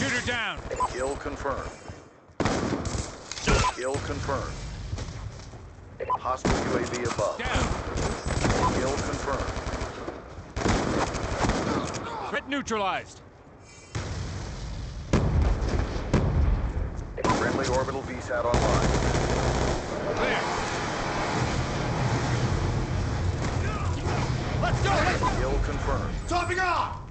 Shooter down. Kill confirmed. Kill confirmed. Hostile UAV above. Down. Kill confirmed. Threat neutralized. Friendly orbital VSAT online. Clear. Let's go! Let's go! Kill confirmed. Topping off!